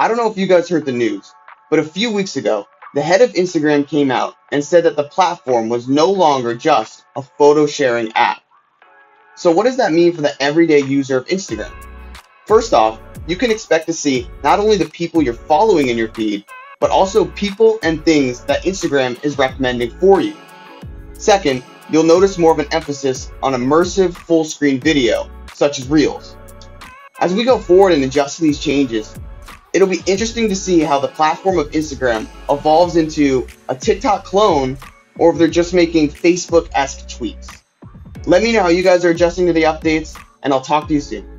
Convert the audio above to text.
I don't know if you guys heard the news, but a few weeks ago, the head of Instagram came out and said that the platform was no longer just a photo sharing app. So, what does that mean for the everyday user of Instagram? First off, you can expect to see not only the people you're following in your feed, but also people and things that Instagram is recommending for you. Second, you'll notice more of an emphasis on immersive full screen video, such as Reels. As we go forward and adjust to these changes, it'll be interesting to see how the platform of Instagram evolves into a TikTok clone or if they're just making Facebook esque tweaks. Let me know how you guys are adjusting to the updates, and I'll talk to you soon.